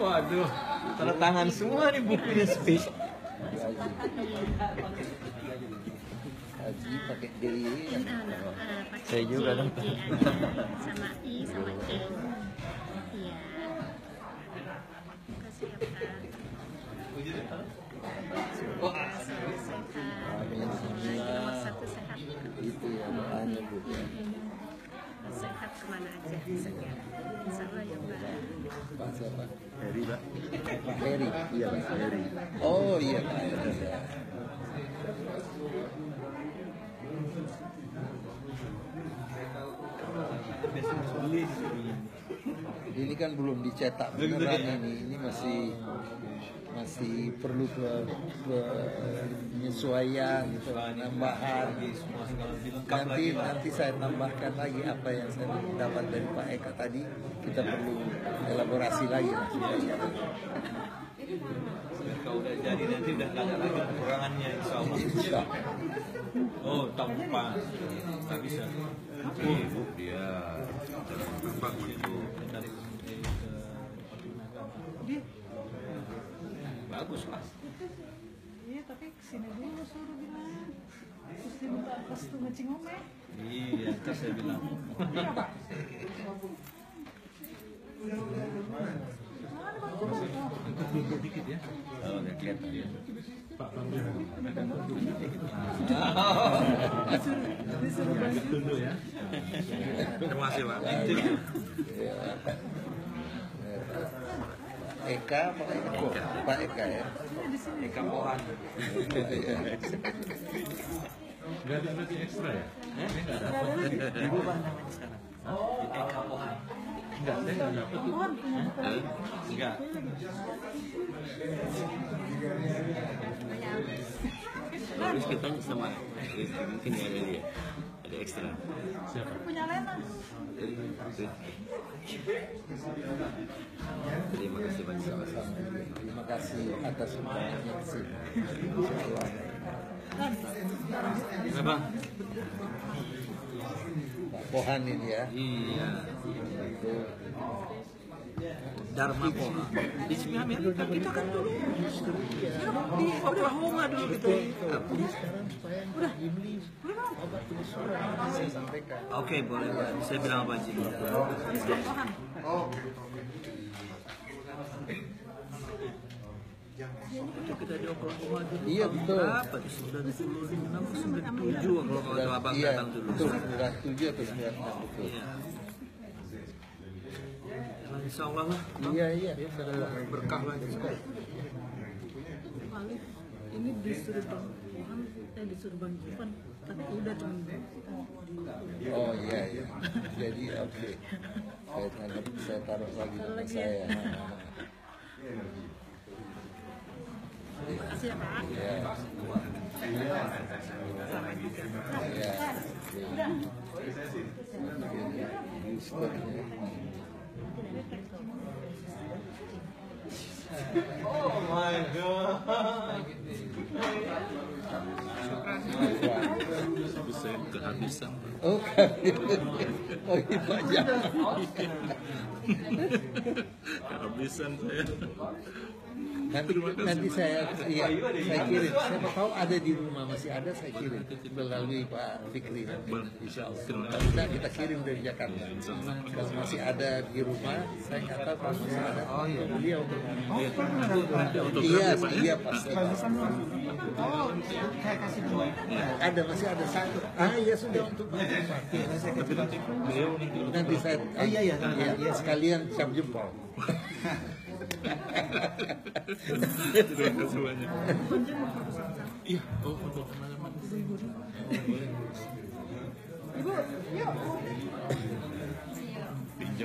Waduh, tanda tangan semua nih bukunya space. Haji pakai D. Saya juga dong. sama I sama C iya kasih apa sehat nomor satu sehat Itu ya doanya bu. ya. sehat ke mana aja sehat insya Allah ya mbak Pak siapa? Heri pak Pak Heri. iya pak Heri Oh iya Pak Heri. Ini kan belum dicetak beneran ini. Ini masih masih perlu pe- penyesuaian gitu, dilengkap Nanti nanti saya tambahkan lagi apa yang saya dapat dari Pak Eka tadi. Kita perlu elaborasi lagi lah Kalau udah jadi nanti udah nggak ada lagi kekurangannya insya Allah. Oh, depan nggak bisa. ibu dia apa itu Agama. Bagus lah. Iya tapi ke sini dulu suruh bilang Terus dia minta pas tuh ngecing ome Iya, ntar saya bilang. Iya pak Dikit ya. kalau nggak kelihatan dia terima kasih pak Eka Pak Eka. Pak Eka ya? Eka Pohan. Ibu apa namanya sekarang? Eka Pohan. Enggak, saya nggak dapat. Bukan? Enggak. terus kita sama mungkin ya ada dia ada ekstra punya Lena. Terima kasih banyak. Terima kasih. Atas undangannya ke sini Insyaallah. Enggak, Bang. Pak Pohan ini ya. Iya. itu Dharma Pohan. Di sini Amerika kita kan dulu. Di Oklahoma dulu kita. saya sampaikan Oke, boleh. Saya bilang apa aja. Itu kita di Oklahoma dulu. Iya, betul. Berapa? Di 96, 97 kalau kalau abang iya datang dulu. betul sembilan tujuh atau sembilan betul Iya. Ya, Insya Allah lah. Iya iya berkah lagi. Alif ini disuruh bang Tuhan eh disuruh bang Ivan tapi udah temen oh iya iya jadi oke saya tanggap saya taruh lagi nama saya Terima kasih ya pak ya ya Ustaz ya. Oh my god. Saya kehabisan Pak. Oh. Oh, banyak. kehabisan saya Nanti, nanti saya iya, saya kirim. Siapa tahu ada di rumah masih ada saya kirim melalui Pak Fikri nanti. Insya Allah. Kalau tidak kita kirim dari Jakarta. Kalau masih ada di rumah, saya nggak tahu kalau masih ada. Oh iya. Beliau. Iya, iya pasti. Saya kasih dua. Ada masih ada satu. Ah iya sudah untuk Pak. Nanti saya. Oh, iya, iya. Iya, sekalian cap jempol. Terima kasih banyak. Iya, oh foto teman-teman. Ibu, yuk. Pinjam ini Pak.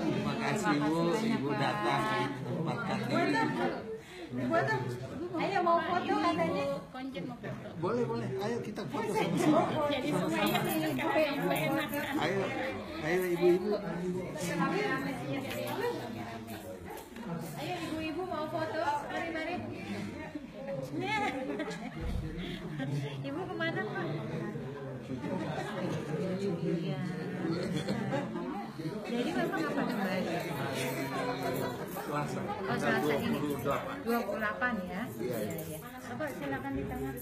Terima kasih Bu, Ibu datang menyempatkan diri. Buat Ayo mau foto katanya. Boleh, boleh. Ayo kita foto sama-sama. Jadi ibu yang enak. Ayo, ayo ibu-ibu. Ayo ibu-ibu mau foto. Mari mari. Ibu ke mana pak? Iya. Jadi memang apa kembali? Selasa. Oh Selasa ini 28. 28 ya? Iya iya. Bapak silakan di tengah.